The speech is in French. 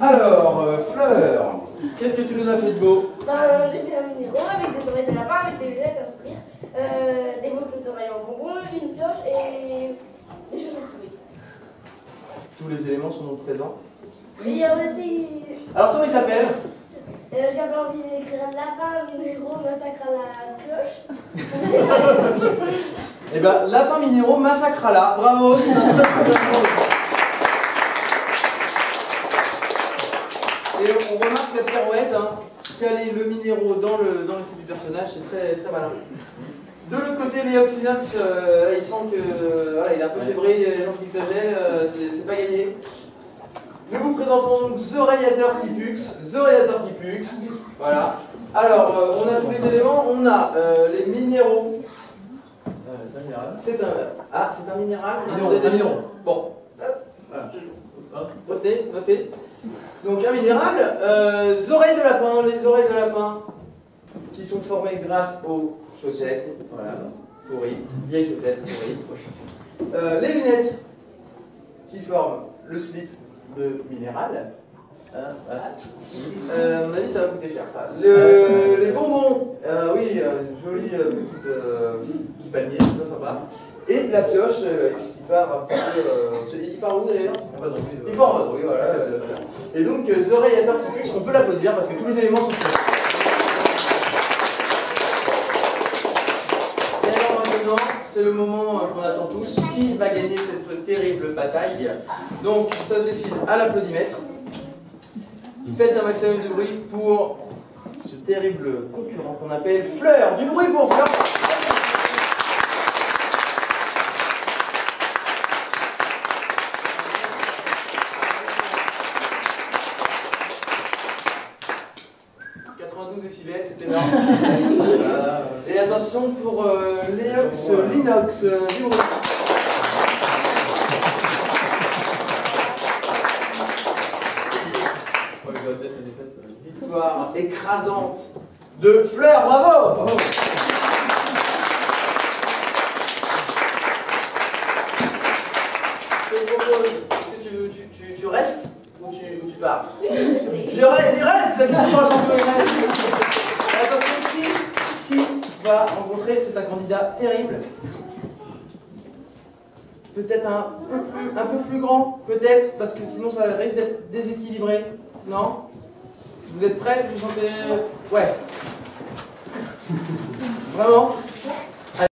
Alors, euh, Fleur, qu'est-ce que tu nous as fait de beau Ben, j'ai fait un numéro avec des oreilles de lapin, avec des lunettes à sourire, euh, des boucles d'oreilles en bonbons, une pioche et des choses à trouver. Tous les éléments sont donc présents. Et il y a aussi. Alors, comment il s'appelle euh, J'avais envie d'écrire un lapin, numéro, massacre à la pioche. Eh ben, Lapin Minéraux Massacrala. Bravo, c'est un très caler le minéraux dans le, dans le type du personnage, c'est très, très malin. De l'autre côté, Léox Inox, euh, là, il sent que euh, voilà, il est un peu fébrile, il y a les gens qui faisaient, euh, c'est pas gagné. Nous vous présentons donc The Radiator Kipux, The Radiator Kipux, voilà. Alors, euh, on a tous les éléments, on a euh, les minéraux, c'est un minéral. c'est un. Ah, c'est un minéral Minéraux, Des c'est un minéraux. Bon, Voilà. notez, notez. Donc un minéral, euh, les oreilles de lapin, les oreilles de lapin, qui sont formées grâce aux chaussettes, voilà, vieilles chaussettes. Euh, les lunettes, qui forment le slip de minéral. Hein, voilà. Euh, à mon avis, ça va coûter cher ça. Le- les bonbons, oui, euh, joli petite, petit palmier, très sympa. Et la pioche, puisqu'il part un petit peu. il part où d'ailleurs? Il part en vadrouille, voilà. Et donc, euh, The Radiator Kipux, on peut l'applaudir parce que tous les éléments sont prêts. Et alors maintenant, c'est le moment euh, qu'on attend tous. Qui va gagner cette terrible bataille? Donc, ça se décide à l'applaudimètre. Faites un maximum de bruit pour ce terrible concurrent qu'on appelle Fleur. Du bruit pour Fleur. « 92 décibels, c'est énorme. Voilà. Et attention pour euh, Léox Linox, euh, euh. Victoire écrasante de Fleur, bravo, est-ce que tu, tu, tu, tu restes ou tu, ou tu pars? Je reste, il reste Attention, qui, qui va rencontrer, c'est un candidat terrible. Peut-être un peu plus, un peu plus grand, peut-être, parce que sinon ça risque d'être déséquilibré. Non? Vous êtes prêts? Vous sentez. Ouais. Vraiment?